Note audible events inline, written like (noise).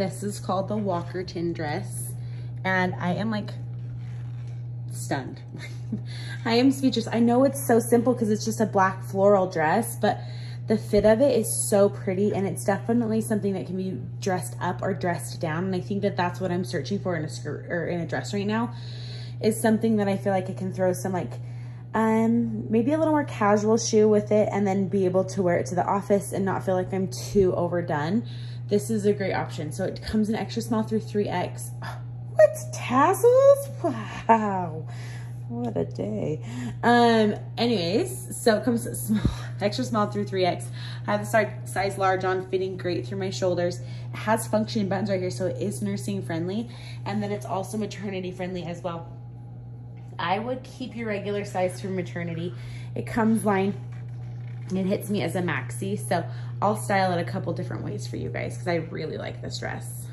This is called the Walkerton dress. And I am like stunned. (laughs) I am speechless. I know it's so simple because it's just a black floral dress, but the fit of it is so pretty and it's definitely something that can be dressed up or dressed down. And I think that that's what I'm searching for in a skirt or in a dress right now is something that I feel like I can throw some like, um, maybe a little more casual shoe with it and then be able to wear it to the office and not feel like I'm too overdone. This is a great option. So it comes in extra small through 3X. (gasps) what tassels? Wow what a day. Um, anyways, so it comes (laughs) small, extra small through 3X. I have the size, large on, fitting great through my shoulders. It has functioning buttons right here, so it is nursing friendly. And then it's also maternity friendly as well. I would keep your regular size for maternity. It comes lined it hits me as a maxi, so I'll style it a couple different ways for you guys because I really like this dress.